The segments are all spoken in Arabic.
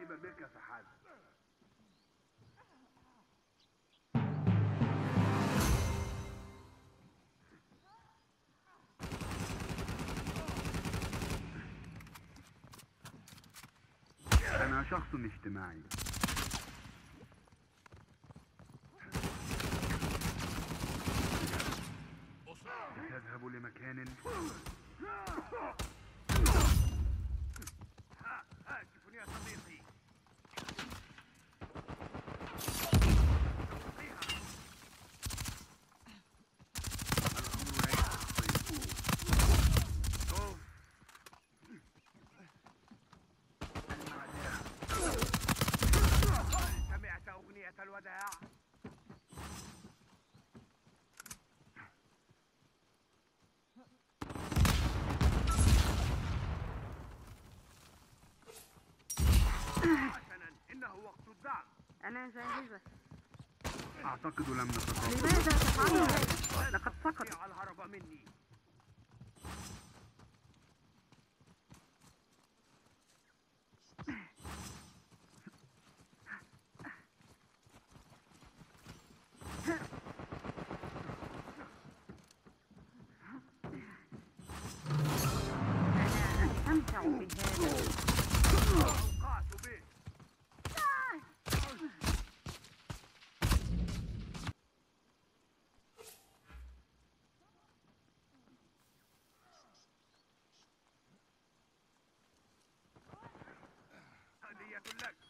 الترحيب بك فحسب أنا شخص اجتماعي. الوداع؟ حسنا إنه وقت الدعم. أنا جاهزة أعتقد لم نتقابل لماذا تفعل هذا؟ لقد سقط. استطيع الهرب مني. هدية لك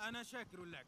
أنا شاكر لك.